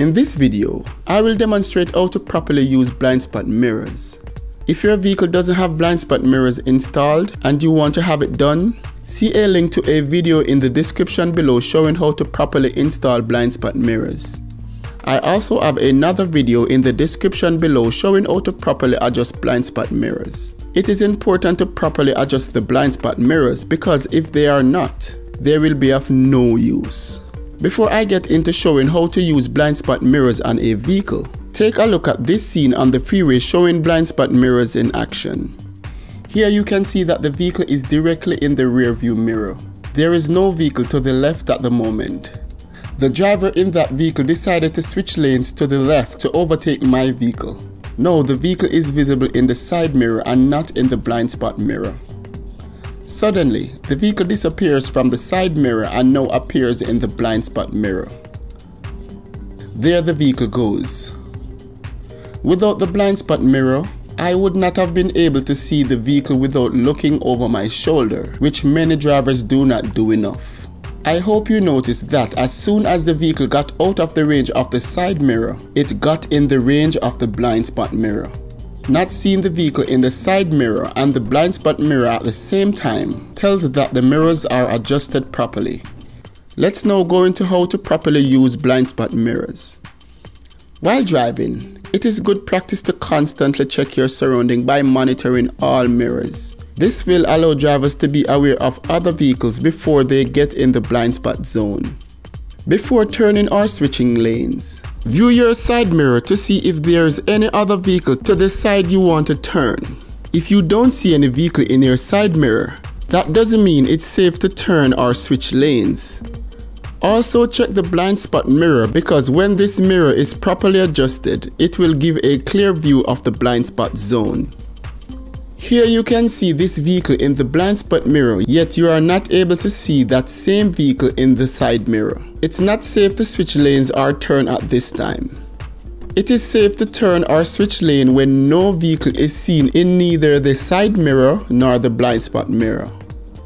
In this video, I will demonstrate how to properly use blind spot mirrors. If your vehicle doesn't have blind spot mirrors installed and you want to have it done, see a link to a video in the description below showing how to properly install blind spot mirrors. I also have another video in the description below showing how to properly adjust blind spot mirrors. It is important to properly adjust the blind spot mirrors because if they are not, they will be of no use. Before I get into showing how to use blind spot mirrors on a vehicle, take a look at this scene on the freeway showing blind spot mirrors in action. Here you can see that the vehicle is directly in the rear view mirror. There is no vehicle to the left at the moment. The driver in that vehicle decided to switch lanes to the left to overtake my vehicle. No, the vehicle is visible in the side mirror and not in the blind spot mirror. Suddenly, the vehicle disappears from the side mirror and now appears in the blind spot mirror. There the vehicle goes. Without the blind spot mirror, I would not have been able to see the vehicle without looking over my shoulder, which many drivers do not do enough. I hope you noticed that as soon as the vehicle got out of the range of the side mirror, it got in the range of the blind spot mirror. Not seeing the vehicle in the side mirror and the blind spot mirror at the same time tells that the mirrors are adjusted properly. Let's now go into how to properly use blind spot mirrors. While driving, it is good practice to constantly check your surrounding by monitoring all mirrors. This will allow drivers to be aware of other vehicles before they get in the blind spot zone. Before turning or switching lanes, view your side mirror to see if there is any other vehicle to the side you want to turn. If you don't see any vehicle in your side mirror, that doesn't mean it's safe to turn or switch lanes. Also check the blind spot mirror because when this mirror is properly adjusted, it will give a clear view of the blind spot zone. Here you can see this vehicle in the blind spot mirror, yet you are not able to see that same vehicle in the side mirror. It's not safe to switch lanes or turn at this time. It is safe to turn or switch lane when no vehicle is seen in neither the side mirror nor the blind spot mirror.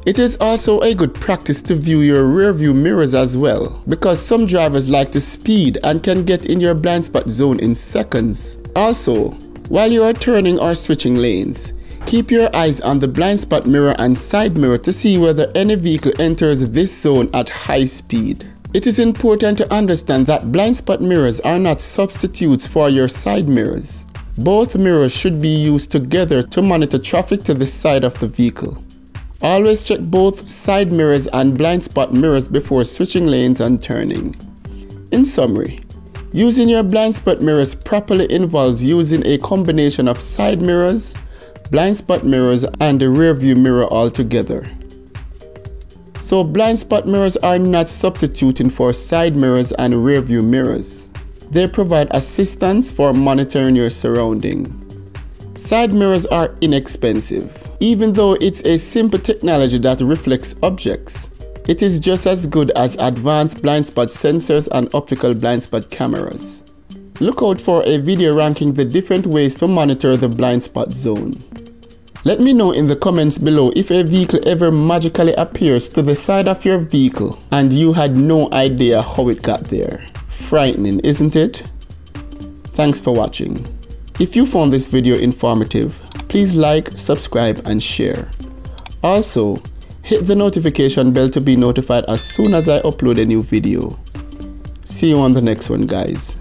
It is also a good practice to view your rear view mirrors as well because some drivers like to speed and can get in your blind spot zone in seconds. Also, while you are turning or switching lanes, Keep your eyes on the blind spot mirror and side mirror to see whether any vehicle enters this zone at high speed. It is important to understand that blind spot mirrors are not substitutes for your side mirrors. Both mirrors should be used together to monitor traffic to the side of the vehicle. Always check both side mirrors and blind spot mirrors before switching lanes and turning. In summary, using your blind spot mirrors properly involves using a combination of side mirrors, blind spot mirrors and the rear view mirror altogether. So blind spot mirrors are not substituting for side mirrors and rear view mirrors. They provide assistance for monitoring your surrounding. Side mirrors are inexpensive. Even though it's a simple technology that reflects objects, it is just as good as advanced blind spot sensors and optical blind spot cameras. Look out for a video ranking the different ways to monitor the blind spot zone. Let me know in the comments below if a vehicle ever magically appears to the side of your vehicle and you had no idea how it got there. Frightening, isn't it? Thanks for watching. If you found this video informative, please like, subscribe and share. Also, hit the notification bell to be notified as soon as I upload a new video. See you on the next one guys.